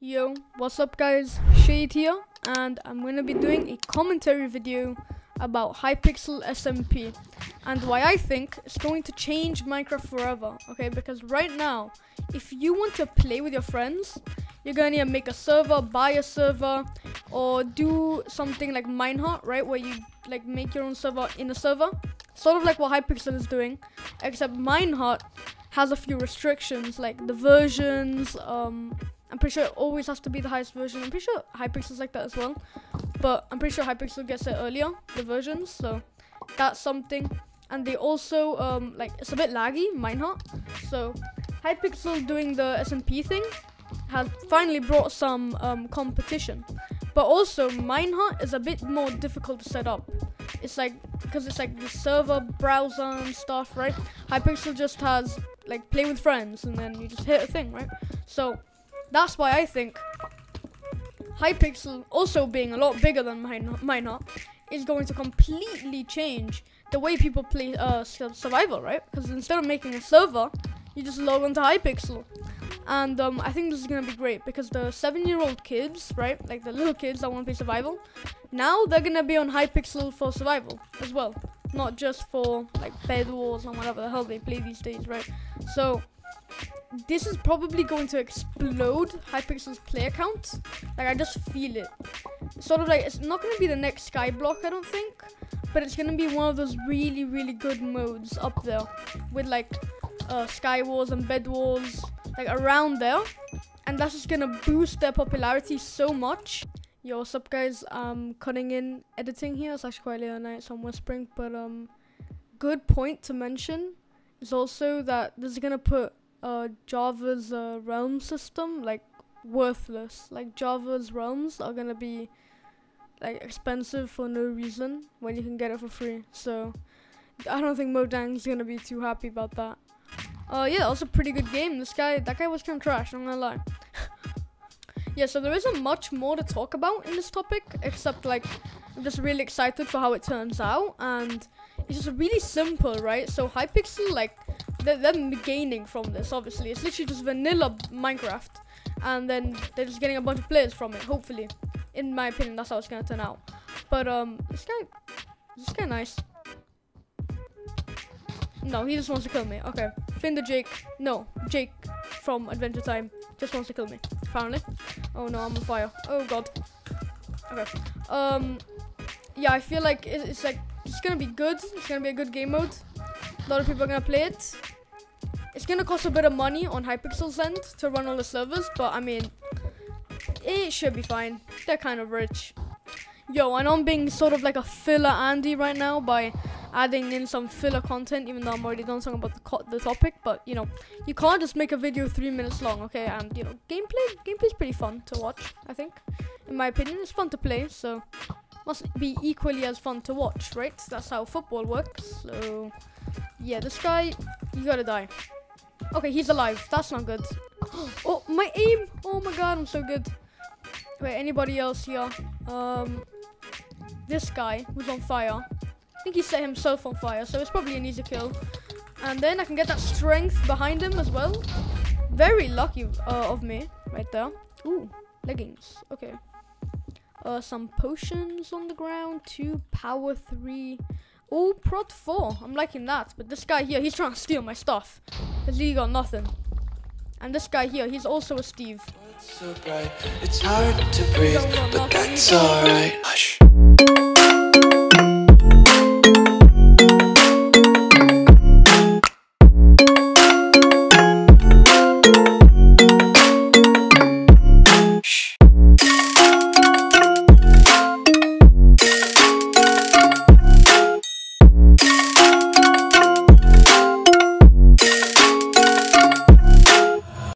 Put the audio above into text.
Yo, what's up guys? Sheyd here and I'm to be doing a commentary video about Hypixel SMP and why I think it's going to change Minecraft forever, okay? Because right now, if you want to play with your friends, you're to need to make a server, buy a server, or do something like Minehut, right? Where you like make your own server in a server. Sort of like what Hypixel is doing, except Minehut has a few restrictions like the versions, um, I'm pretty sure it always has to be the highest version. I'm pretty sure Hypixel's like that as well. But I'm pretty sure Hypixel gets it earlier, the versions. So that's something. And they also, um, like, it's a bit laggy, Minehut. So Hypixel doing the SMP thing has finally brought some um, competition. But also, Minehut is a bit more difficult to set up. It's like, because it's like the server browser and stuff, right? Hypixel just has, like, play with friends and then you just hit a thing, right? So, that's why I think Hypixel, also being a lot bigger than Minehut, is going to completely change the way people play uh, survival, right? Because instead of making a server, you just log onto Hypixel. And um, I think this is going to be great because the seven-year-old kids, right, like the little kids that want to play survival, now they're going to be on Hypixel for survival as well. Not just for like bed wars and whatever the hell they play these days, right? So this is probably going to explode Hypixel's player count. Like, I just feel it. Sort of like, it's not going to be the next Skyblock, I don't think. But it's going to be one of those really, really good modes up there. With, like, uh, Sky Wars and Bed Wars, like, around there. And that's just going to boost their popularity so much. Yo, what's up, guys? I'm cutting in editing here. It's actually quite late at night, so I'm whispering. But, um, good point to mention is also that this is going to put uh, Java's uh, realm system like worthless. Like Java's realms are gonna be like expensive for no reason when you can get it for free. So I don't think Mojang's gonna be too happy about that. Uh, yeah, that was a pretty good game. This guy, that guy was kind of trash. I'm gonna lie. yeah, so there isn't much more to talk about in this topic except like I'm just really excited for how it turns out and it's just really simple, right? So Hypixel like they're, they're gaining from this, obviously. It's literally just vanilla Minecraft. And then they're just getting a bunch of players from it, hopefully. In my opinion, that's how it's gonna turn out. But, um, this guy, this guy nice. No, he just wants to kill me. Okay. Find the Jake. No, Jake from Adventure Time just wants to kill me, apparently. Oh no, I'm on fire. Oh god. Okay. Um, yeah, I feel like it's like, it's gonna be good. It's gonna be a good game mode. A lot of people are gonna play it. It's gonna cost a bit of money on Hypixel's end to run all the servers, but I mean, it should be fine. They're kind of rich. Yo, know I'm being sort of like a filler Andy right now by adding in some filler content, even though I'm already done talking about the, the topic. But you know, you can't just make a video three minutes long, okay? And you know, gameplay gameplay's pretty fun to watch. I think, in my opinion, it's fun to play. So must be equally as fun to watch, right? That's how football works. So yeah, this guy, you gotta die. Okay, he's alive. That's not good. Oh, my aim! Oh my god, I'm so good. Wait, anybody else here? Um, this guy who's on fire. I think he set himself on fire, so it's probably an easy kill. And then I can get that strength behind him as well. Very lucky uh, of me, right there. Ooh, leggings. Okay. Uh, some potions on the ground. Two power three. Oh, prot 4. I'm liking that. But this guy here, he's trying to steal my stuff. Because he got nothing. And this guy here, he's also a Steve. It's so bright, it's hard to breathe, but that's alright. Hush.